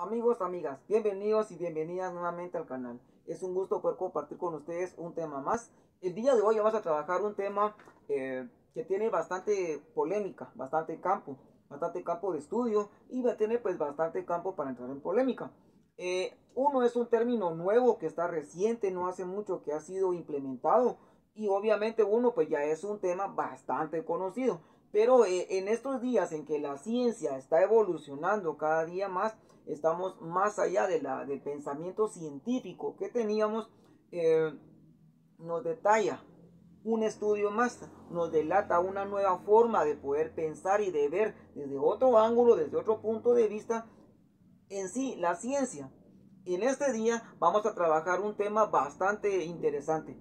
Amigos, amigas, bienvenidos y bienvenidas nuevamente al canal. Es un gusto poder compartir con ustedes un tema más. El día de hoy vamos a trabajar un tema eh, que tiene bastante polémica, bastante campo, bastante campo de estudio y va a tener pues bastante campo para entrar en polémica. Eh, uno es un término nuevo que está reciente, no hace mucho que ha sido implementado y obviamente uno pues ya es un tema bastante conocido. Pero eh, en estos días en que la ciencia está evolucionando cada día más, estamos más allá de la, del pensamiento científico que teníamos, eh, nos detalla un estudio más, nos delata una nueva forma de poder pensar y de ver desde otro ángulo, desde otro punto de vista, en sí, la ciencia. En este día vamos a trabajar un tema bastante interesante.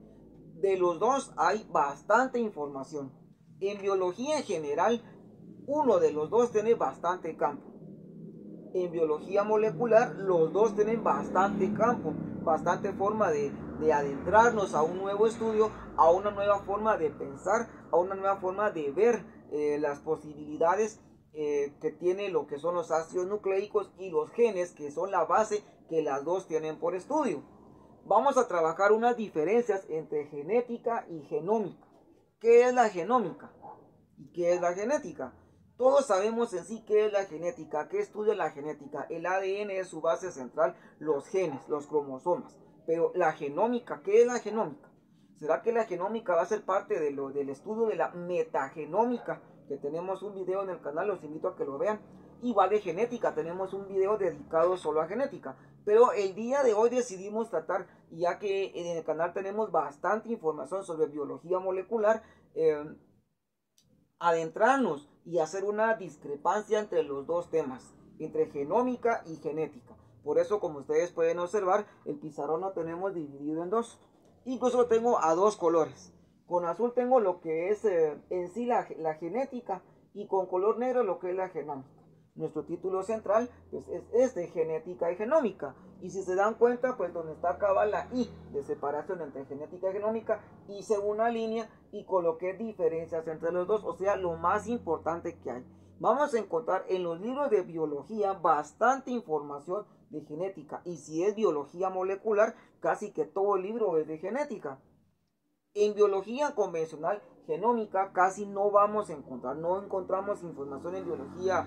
De los dos hay bastante información. En biología en general, uno de los dos tiene bastante campo en biología molecular, los dos tienen bastante campo, bastante forma de, adentrarnos a un nuevo estudio, a una nueva forma de pensar, a una nueva forma de ver eh, las posibilidades eh, que tiene lo que son los ácidos nucleicos y los genes, que son la base que las dos tienen por estudio. Vamos a trabajar unas diferencias entre genética y genómica. ¿Qué es la genómica? ¿Y qué es la genética? Todos sabemos en sí qué es la genética, qué estudia la genética. El ADN es su base central, los genes, los cromosomas. Pero la genómica, ¿qué es la genómica? ¿Será que la genómica va a ser parte de lo, del estudio de la metagenómica? Que tenemos un video en el canal, los invito a que lo vean. Igual de genética, tenemos un video dedicado solo a genética. Pero el día de hoy decidimos tratar, ya que en el canal tenemos bastante información sobre biología molecular, eh, adentrarnos y hacer una discrepancia entre los dos temas, entre genómica y genética. Por eso, como ustedes pueden observar, el pizarrón lo tenemos dividido en dos. Incluso lo tengo a dos colores. Con azul tengo lo que es eh, en sí la, la genética y con color negro lo que es la genómica. Nuestro título central pues, es, de genética y genómica. Y si se dan cuenta, pues donde está acá la I de separación entre genética y genómica, hice una línea y coloqué diferencias entre los dos, o sea, lo más importante que hay. Vamos a encontrar en los libros de biología bastante información de genética. Y si es biología molecular, casi que todo el libro es de genética. En biología convencional genómica casi no vamos a encontrar, no encontramos información en biología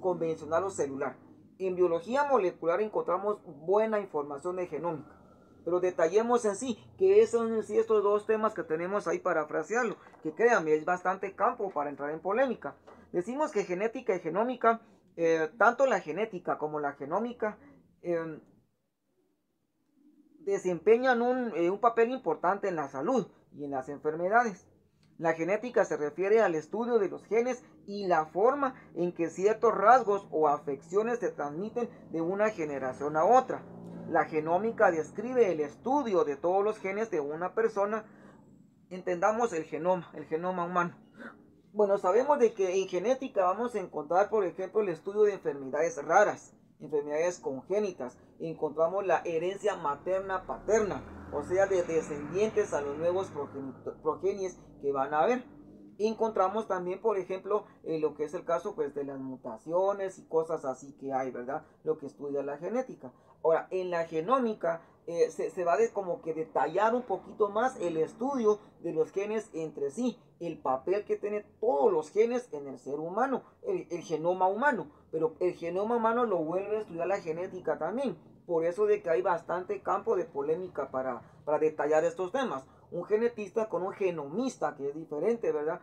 convencional o celular. En biología molecular encontramos buena información de genómica. Pero detallemos en sí que son en sí estos dos temas que tenemos ahí para frasearlo. Que créanme, es bastante campo para entrar en polémica. Decimos que genética y genómica, eh, tanto la genética como la genómica, eh, desempeñan un, eh, un papel importante en la salud y en las enfermedades. La genética se refiere al estudio de los genes y la forma en que ciertos rasgos o afecciones se transmiten de una generación a otra. La genómica describe el estudio de todos los genes de una persona. Entendamos el genoma, el genoma humano. Bueno, sabemos de que en genética vamos a encontrar, por ejemplo, el estudio de enfermedades raras, enfermedades congénitas. Encontramos la herencia materna-paterna, o sea, de descendientes a los nuevos progenies que van a haber. Encontramos también, por ejemplo, eh, lo que es el caso pues, de las mutaciones y cosas así que hay, ¿verdad? Lo que estudia la genética. Ahora, en la genómica eh, se, va de como que detallar un poquito más el estudio de los genes entre sí, el papel que tienen todos los genes en el ser humano, el, el genoma humano. Pero el genoma humano lo vuelve a estudiar la genética también por eso de que hay bastante campo de polémica para, para detallar estos temas. Un genetista con un genomista, que es diferente, ¿verdad?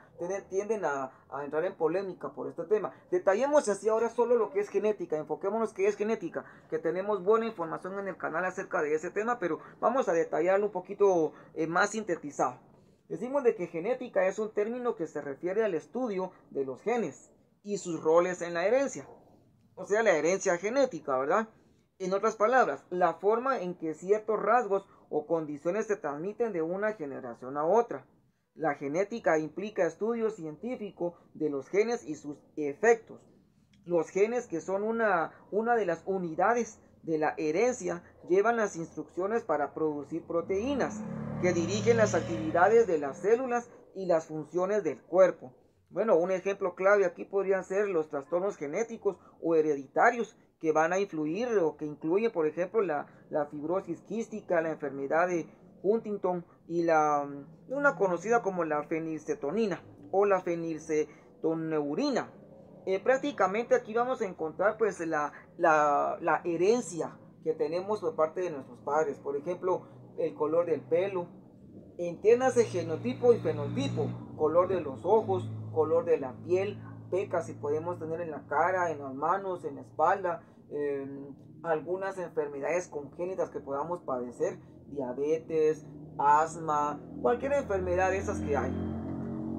Tienden a, entrar en polémica por este tema. Detallemos así ahora solo lo que es genética, enfoquémonos que es genética, que tenemos buena información en el canal acerca de ese tema, pero vamos a detallarlo un poquito eh, más sintetizado. Decimos de que genética es un término que se refiere al estudio de los genes y sus roles en la herencia. O sea, la herencia genética, ¿verdad? En otras palabras, la forma en que ciertos rasgos o condiciones se transmiten de una generación a otra. La genética implica estudio científico de los genes y sus efectos. Los genes, que son una, una de las unidades de la herencia, llevan las instrucciones para producir proteínas, que dirigen las actividades de las células y las funciones del cuerpo. Bueno, un ejemplo clave aquí podrían ser los trastornos genéticos o hereditarios que van a influir o que incluye, por ejemplo, la, la fibrosis quística, la enfermedad de Huntington y la una conocida como la fenilcetonina o la fenilcetoneurina. Eh, prácticamente aquí vamos a encontrar pues la, la, la herencia que tenemos por parte de nuestros padres. Por ejemplo, el color del pelo. Entiéndase genotipo y fenotipo. Color de los ojos, color de la piel, pecas si podemos tener en la cara, en las manos, en la espalda, em, algunas enfermedades congénitas que podamos padecer, diabetes, asma, cualquier enfermedad de esas que hay.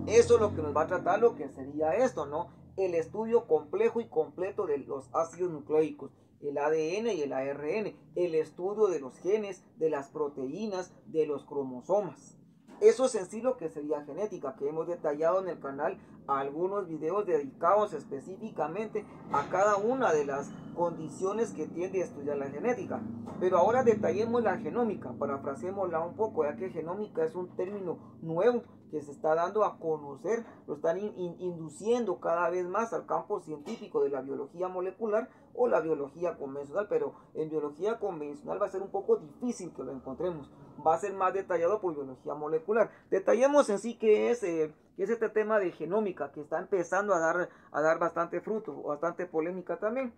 Eso es lo que nos va a tratar lo que sería esto, ¿no? El estudio complejo y completo de los ácidos nucleicos, el ADN y el ARN, el estudio de los genes, de las proteínas, de los cromosomas. Eso es en sí lo que sería genética, que hemos detallado en el canal algunos videos dedicados específicamente a cada una de las condiciones que tiende a estudiar la genética. Pero ahora detallemos la genómica, parafraseémosla un poco, ya que genómica es un término nuevo que se está dando a conocer, lo están induciendo cada vez más al campo científico de la biología molecular o la biología convencional, pero en biología convencional va a ser un poco difícil que lo encontremos, va a ser más detallado por biología molecular. Detallemos en sí qué es, eh, es este tema de genómica que está empezando a dar, a dar bastante fruto, bastante polémica también.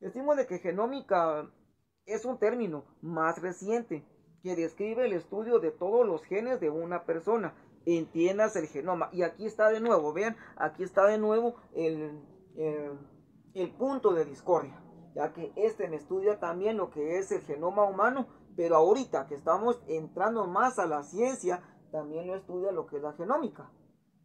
Decimos de que genómica es un término más reciente que describe el estudio de todos los genes de una persona entiendas el genoma. Y aquí está de nuevo, vean, aquí está de nuevo el, el, punto de discordia, ya que este me estudia también lo que es el genoma humano, pero ahorita que estamos entrando más a la ciencia, también lo estudia lo que es la genómica.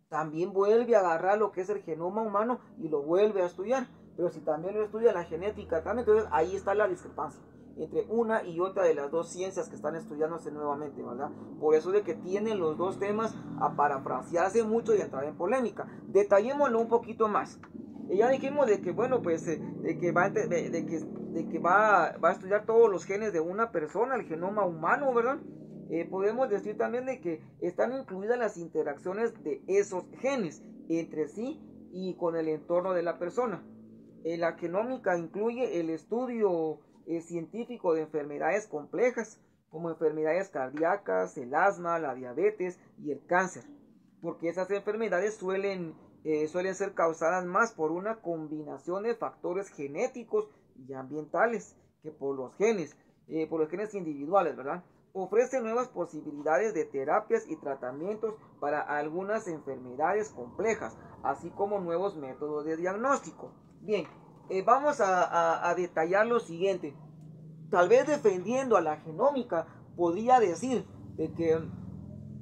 También vuelve a agarrar lo que es el genoma humano y lo vuelve a estudiar. Pero si también lo estudia la genética, también, entonces ahí está la discrepancia entre una y otra de las dos ciencias que están estudiándose nuevamente, ¿verdad? Por eso de que tienen los dos temas a parafrasearse mucho y entrar en polémica. Detallémoslo un poquito más. Y ya dijimos de que, bueno, pues, eh, de que, va, de, que, de que va, va, a estudiar todos los genes de una persona, el genoma humano, ¿verdad? Eh, podemos decir también de que están incluidas las interacciones de esos genes entre sí y con el entorno de la persona. Eh, la genómica incluye el estudio es científico de enfermedades complejas, como enfermedades cardíacas, el asma, la diabetes y el cáncer, porque esas enfermedades suelen, eh, suelen ser causadas más por una combinación de factores genéticos y ambientales que por los genes, eh, por los genes individuales, ¿verdad? Ofrece nuevas posibilidades de terapias y tratamientos para algunas enfermedades complejas, así como nuevos métodos de diagnóstico. Bien, eh, vamos a, detallar lo siguiente. Tal vez defendiendo a la genómica, podría decir de que,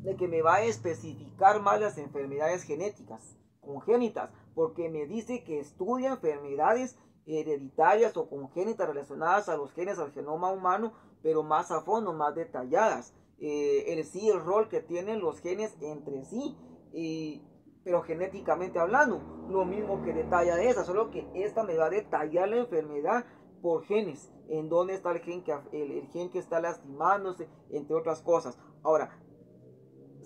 de que me va a especificar más las enfermedades genéticas, congénitas, porque me dice que estudia enfermedades hereditarias o congénitas relacionadas a los genes, al genoma humano, pero más a fondo, más detalladas. Eh, el sí, el rol que tienen los genes entre sí. Y pero genéticamente hablando. Lo mismo que detalla de esa, solo que esta me va a detallar la enfermedad por genes, en dónde está el gen que, el, gen que está lastimándose, entre otras cosas. Ahora,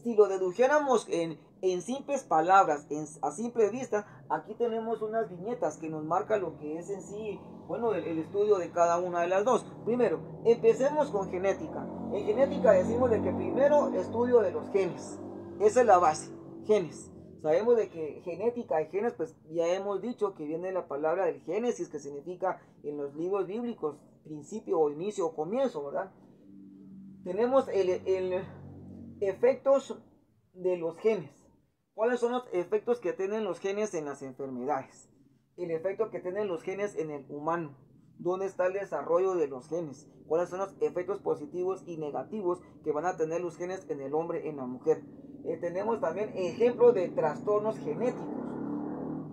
si lo dedujéramos en, en simples palabras, a simple vista, aquí tenemos unas viñetas que nos marca lo que es en sí, bueno, el, el, estudio de cada una de las dos. Primero, empecemos con genética. En genética decimos de que primero estudio de los genes. Esa es la base, genes. Sabemos de que genética y genes, pues ya hemos dicho que viene la palabra del Génesis, que significa en los libros bíblicos principio o inicio o comienzo, ¿verdad? Tenemos el, el efectos de los genes. ¿Cuáles son los efectos que tienen los genes en las enfermedades? El efecto que tienen los genes en el humano. ¿Dónde está el desarrollo de los genes? ¿Cuáles son los efectos positivos y negativos que van a tener los genes en el hombre, en la mujer? Eh, tenemos también ejemplos de trastornos genéticos.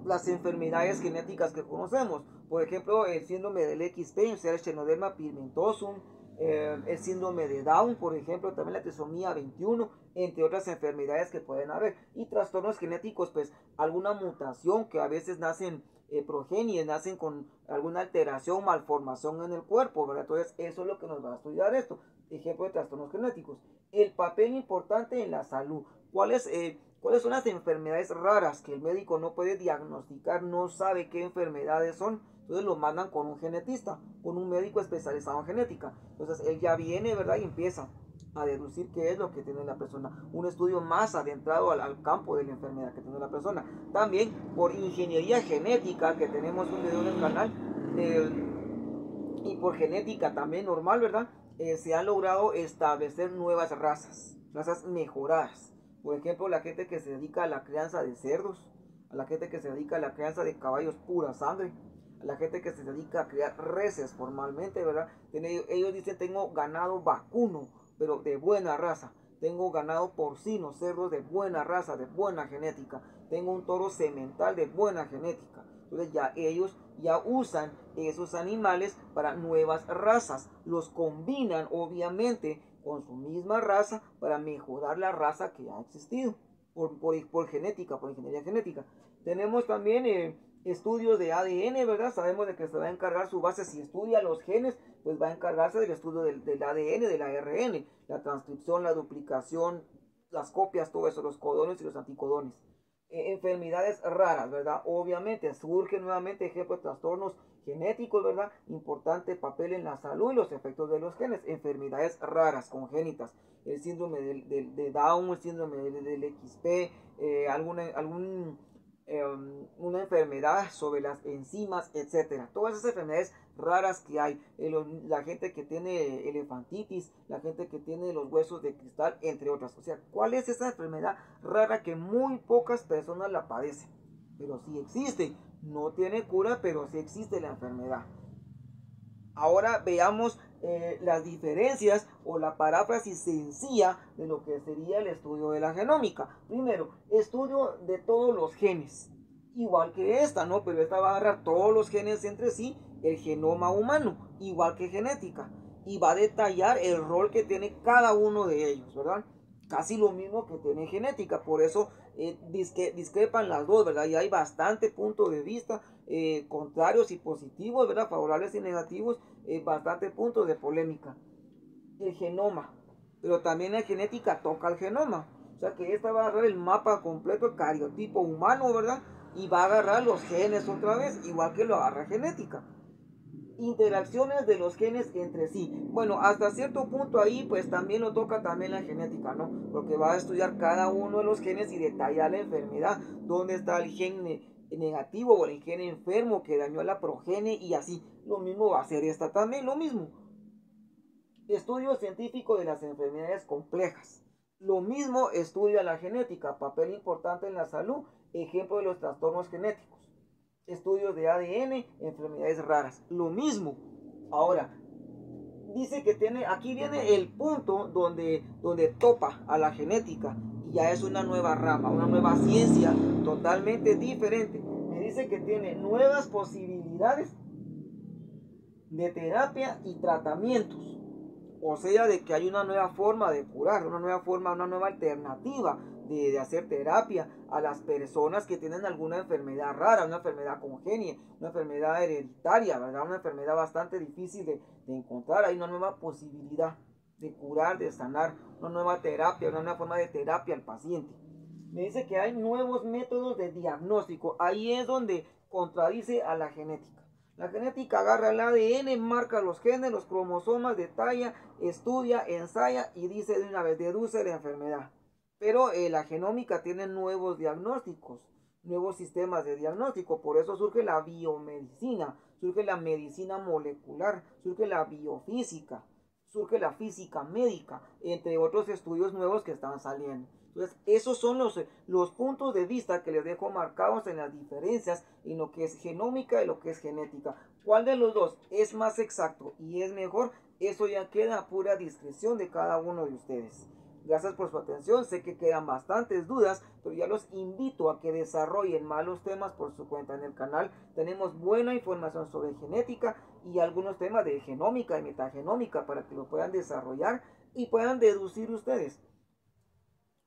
Las enfermedades genéticas que conocemos. Por ejemplo, el síndrome del XP, el Xenoderma pigmentosum, eh, el síndrome de Down, por ejemplo, también la trisomía 21, entre otras enfermedades que pueden haber. Y trastornos genéticos, pues alguna mutación que a veces nacen eh, progenies, nacen con alguna alteración, malformación en el cuerpo, ¿verdad? Entonces, eso es lo que nos va a estudiar esto. Ejemplo de trastornos genéticos. El papel importante en la salud. ¿Cuáles, eh, ¿Cuáles son las enfermedades raras que el médico no puede diagnosticar, no sabe qué enfermedades son? Entonces lo mandan con un genetista, con un médico especializado en genética. Entonces él ya viene, ¿verdad? Y empieza a deducir qué es lo que tiene la persona. Un estudio más adentrado al, campo de la enfermedad que tiene la persona. También por ingeniería genética, que tenemos un video en el canal, y por genética también normal, ¿verdad? Eh, se han logrado establecer nuevas razas, razas mejoradas. Por ejemplo, la gente que se dedica a la crianza de cerdos, a la gente que se dedica a la crianza de caballos pura sangre, a la gente que se dedica a criar reses formalmente, ¿verdad? Ellos dicen, tengo ganado vacuno, pero de buena raza. Tengo ganado porcino, cerdos de buena raza, de buena genética. Tengo un toro semental de buena genética. Entonces ya ellos ya usan esos animales para nuevas razas. Los combinan obviamente con su misma raza para mejorar la raza que ha existido por, por, genética, por ingeniería genética. Tenemos también eh, estudios de ADN, ¿verdad? Sabemos de que se va a encargar su base, si estudia los genes, pues va a encargarse del estudio del, del ADN, del ARN, la transcripción, la duplicación, las copias, todo eso, los codones y los anticodones. Eh, enfermedades raras, ¿verdad? Obviamente surgen nuevamente ejemplos de trastornos genéticos, ¿verdad? Importante papel en la salud y los efectos de los genes. Enfermedades raras, congénitas. El síndrome de, Down, el síndrome del, XP, eh, alguna, Em, una enfermedad sobre las enzimas, etcétera. Todas esas enfermedades raras que hay, eh, la gente que tiene elefantitis, la gente que tiene los huesos de cristal, entre otras. O sea, ¿cuál es esa enfermedad rara que muy pocas personas la padecen? Pero sí existe, no tiene cura, pero sí existe la enfermedad. Ahora veamos eh, las diferencias o la paráfrasis sencilla de lo que sería el estudio de la genómica. Primero, estudio de todos los genes. Igual que esta, ¿no? Pero esta va a agarrar todos los genes entre sí, el genoma humano, igual que genética. Y va a detallar el rol que tiene cada uno de ellos, ¿verdad? Casi lo mismo que tiene genética. Por eso eh, discrepan las dos, ¿verdad? Y hay bastante punto de vista eh, contrarios y positivos, ¿verdad? Favorables y negativos, eh, bastante puntos de polémica. El genoma, pero también la genética toca el genoma. O sea que esta va a agarrar el mapa completo, el cariotipo humano, ¿verdad? Y va a agarrar los genes otra vez, igual que lo agarra genética interacciones de los genes entre sí. Bueno, hasta cierto punto ahí pues también lo toca también la genética, ¿no? Porque va a estudiar cada uno de los genes y detallar la enfermedad, dónde está el gen negativo o el gen enfermo que dañó a la progenie y así. Lo mismo va a ser esta también, lo mismo. Estudio científico de las enfermedades complejas. Lo mismo estudia la genética, papel importante en la salud, ejemplo de los trastornos genéticos estudios de ADN, enfermedades raras. Lo mismo. Ahora, dice que tiene, aquí viene el punto donde, donde topa a la genética y ya es una nueva rama, una nueva ciencia totalmente diferente. Me dice que tiene nuevas posibilidades de terapia y tratamientos. O sea, de que hay una nueva forma de curar, una nueva forma, una nueva alternativa de, hacer terapia a las personas que tienen alguna enfermedad rara, una enfermedad congénita, una enfermedad hereditaria, ¿verdad? Una enfermedad bastante difícil de, de encontrar. Hay una nueva posibilidad de curar, de sanar, una nueva terapia, una nueva forma de terapia al paciente. Me dice que hay nuevos métodos de diagnóstico. Ahí es donde contradice a la genética. La genética agarra el ADN, marca los genes, los cromosomas, detalla, estudia, ensaya y dice de una vez, deduce la enfermedad. Pero eh, la genómica tiene nuevos diagnósticos, nuevos sistemas de diagnóstico. Por eso surge la biomedicina, surge la medicina molecular, surge la biofísica, surge la física médica, entre otros estudios nuevos que están saliendo. Entonces, esos son los, los puntos de vista que les dejo marcados en las diferencias en lo que es genómica y lo que es genética. ¿Cuál de los dos es más exacto y es mejor? Eso ya queda a pura discreción de cada uno de ustedes. Gracias por su atención. Sé que quedan bastantes dudas, pero ya los invito a que desarrollen más los temas por su cuenta en el canal. Tenemos buena información sobre genética y algunos temas de genómica y metagenómica para que lo puedan desarrollar y puedan deducir ustedes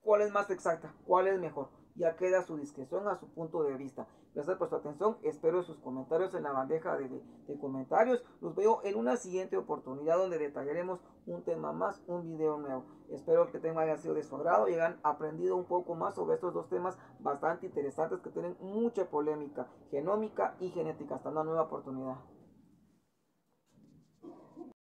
cuál es más exacta, cuál es mejor. Ya queda su discreción, a su punto de vista. Gracias por su atención, espero sus comentarios en la bandeja de, de comentarios. Los veo en una siguiente oportunidad donde detallaremos un tema más, un video nuevo. Espero que el tema haya sido de su agrado y hayan aprendido un poco más sobre estos dos temas bastante interesantes que tienen mucha polémica, genómica y genética. Hasta una nueva oportunidad.